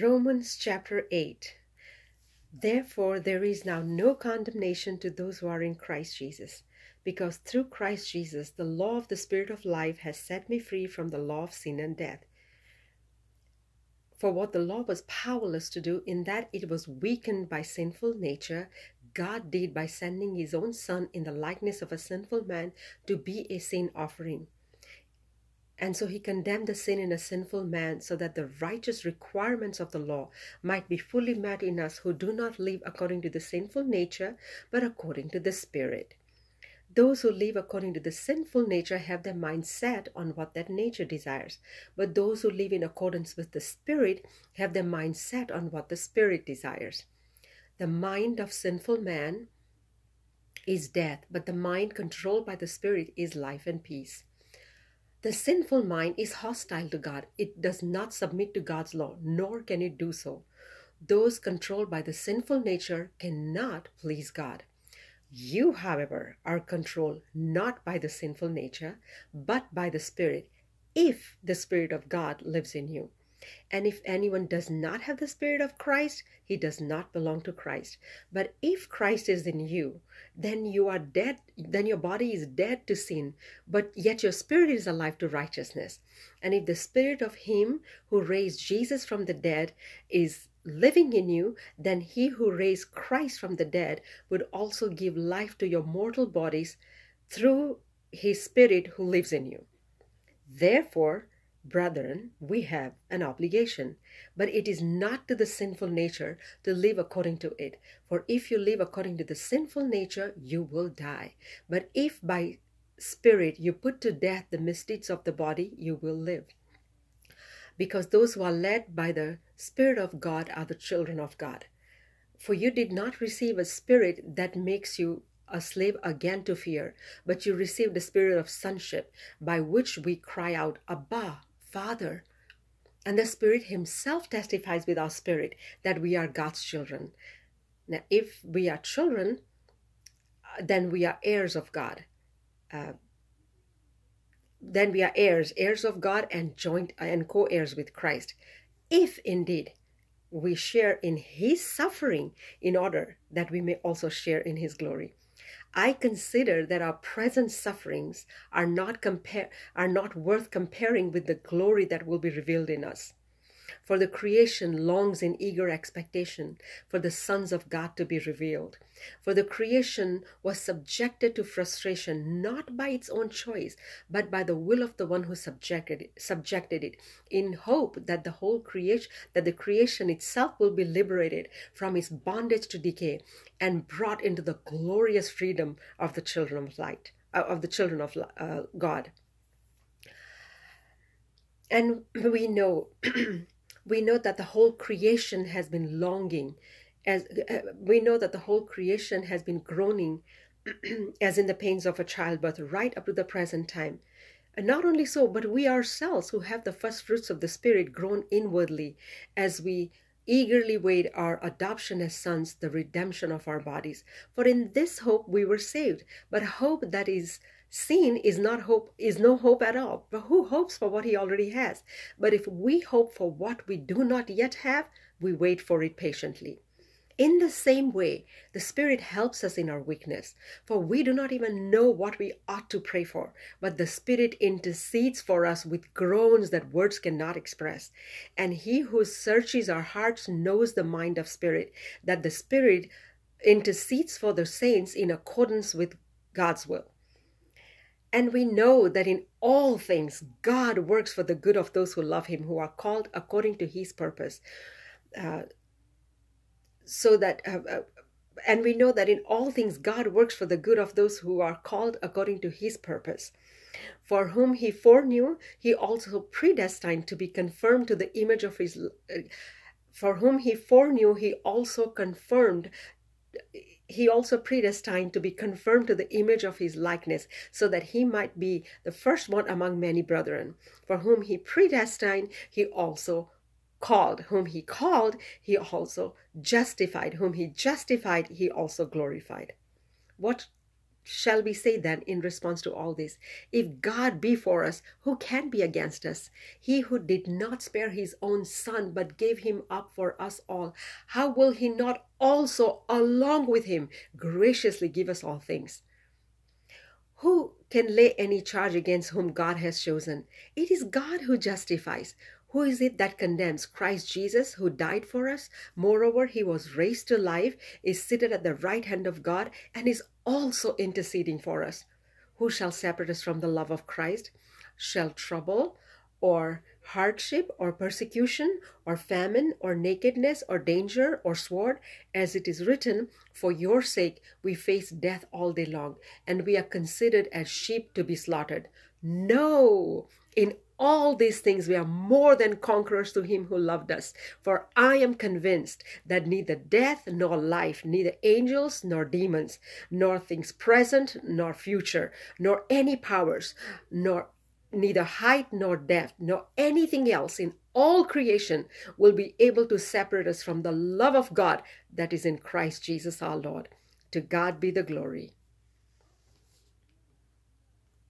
Romans chapter 8. Therefore, there is now no condemnation to those who are in Christ Jesus, because through Christ Jesus, the law of the Spirit of life has set me free from the law of sin and death. For what the law was powerless to do, in that it was weakened by sinful nature, God did by sending his own Son in the likeness of a sinful man to be a sin offering. And so he condemned the sin in a sinful man so that the righteous requirements of the law might be fully met in us who do not live according to the sinful nature, but according to the Spirit. Those who live according to the sinful nature have their mind set on what that nature desires, but those who live in accordance with the Spirit have their mind set on what the Spirit desires. The mind of sinful man is death, but the mind controlled by the Spirit is life and peace. The sinful mind is hostile to God. It does not submit to God's law, nor can it do so. Those controlled by the sinful nature cannot please God. You, however, are controlled not by the sinful nature, but by the Spirit, if the Spirit of God lives in you. And if anyone does not have the Spirit of Christ, he does not belong to Christ. But if Christ is in you, then you are dead, then your body is dead to sin, but yet your spirit is alive to righteousness. And if the Spirit of Him who raised Jesus from the dead is living in you, then he who raised Christ from the dead would also give life to your mortal bodies through his Spirit who lives in you. Therefore, brethren, we have an obligation, but it is not to the sinful nature to live according to it. For if you live according to the sinful nature, you will die. But if by Spirit you put to death the misdeeds of the body, you will live because those who are led by the Spirit of God are the children of God. For you did not receive a spirit that makes you a slave again to fear, but you received the spirit of sonship, by which we cry out, Abba, Father. And the Spirit Himself testifies with our spirit that we are God's children. Now, if we are children, then we are heirs of God. Uh, then we are heirs, heirs of God and joint and co-heirs with Christ. If indeed we share in his suffering in order that we may also share in his glory. I consider that our present sufferings are not compare are not worth comparing with the glory that will be revealed in us. For the creation longs in eager expectation for the sons of God to be revealed. For the creation was subjected to frustration not by its own choice, but by the will of the one who subjected it, subjected it, in hope that the whole creation, that the creation itself will be liberated from its bondage to decay and brought into the glorious freedom of the children of light, uh, of the children of uh, God. And we know we know that the whole creation has been longing as uh, we know that the whole creation has been groaning as in the pains of a childbirth right up to the present time. And not only so but we ourselves who have the first fruits of the spirit groan inwardly as we eagerly wait our adoption as sons the redemption of our bodies. For in this hope we were saved but hope that is seen is not hope is no hope at all. But who hopes for what he already has? But if we hope for what we do not yet have we wait for it patiently. In the same way the spirit helps us in our weakness. For we do not even know what we ought to pray for but the spirit intercedes for us with groans that words cannot express. And he who searches our hearts knows the mind of spirit that the spirit intercedes for the saints in accordance with god's will and we know that in all things, God works for the good of those who love Him, who are called according to His purpose. Uh, so that, uh, uh, and we know that in all things, God works for the good of those who are called according to His purpose. For whom He foreknew, He also predestined to be confirmed to the image of His. Uh, for whom He foreknew, He also confirmed he also predestined to be confirmed to the image of his likeness, so that he might be the first one among many brethren. For whom he predestined, he also called. Whom he called, he also justified. Whom he justified, he also glorified. What shall we say then in response to all this? If God be for us, who can be against us? He who did not spare his own son, but gave him up for us all, how will he not also, along with him, graciously give us all things? Who can lay any charge against whom God has chosen? It is God who justifies. Who is it that condemns? Christ Jesus, who died for us. Moreover, he was raised to life, is seated at the right hand of God, and is also interceding for us. Who shall separate us from the love of Christ? Shall trouble or hardship or persecution or famine or nakedness or danger or sword? As it is written, For your sake we face death all day long, and we are considered as sheep to be slaughtered. No! In all these things we are more than conquerors to him who loved us. For I am convinced that neither death nor life, neither angels nor demons, nor things present nor future, nor any powers, nor neither height nor depth, nor anything else in all creation will be able to separate us from the love of God that is in Christ Jesus our Lord. To God be the glory.